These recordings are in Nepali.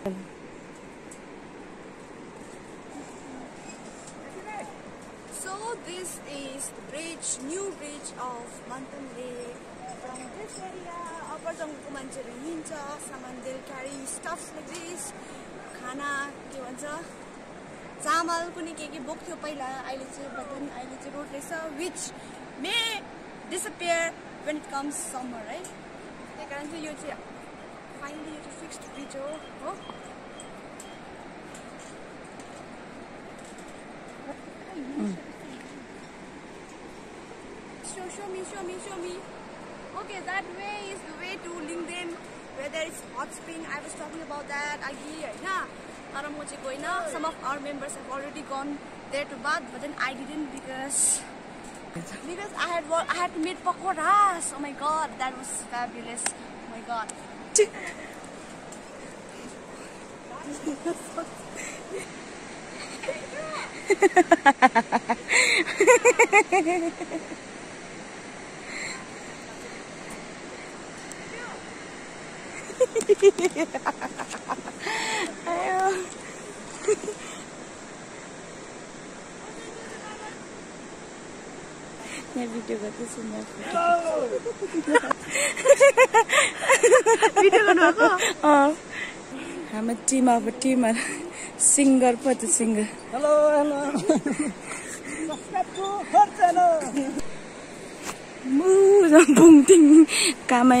So this is the bridge, new bridge of Mantang Lake. From this area, upper जङ्गलको मान्छेहरू हिँड्छ सामान देल क्यारी स्टफ्स लाइक दिस खाना के भन्छ चामल कुनै के के बोक्थ्यो पहिला अहिले चाहिँ बटन अहिले चाहिँ रोड रहेछ which may disappear when it comes summer है त्यही कारण चाहिँ यो चाहिँ finally a fixed video. Oh. Mm. Show, show me, show me, show me. Okay, that way is the way to LinkedIn, Whether it's hot spring. I was talking about that earlier. Nah, Karamochi Some of our members have already gone there to bath, but then I didn't because because I had I had meet pakoras. Oh my god, that was fabulous. Oh my god. ちハハハハ म भिडियो अँ हाम्रो टिम अब टिमहरू सिङ्गर पो त सिङ्गर हेलो हेलो बुङटिङ कामै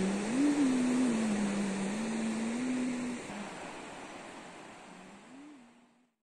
Mm-hmm.